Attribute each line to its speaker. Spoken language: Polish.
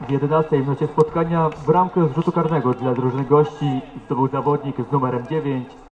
Speaker 1: W 11 minucie spotkania bramkę z rzutu karnego dla drużyny gości. Zdobył zawodnik z numerem 9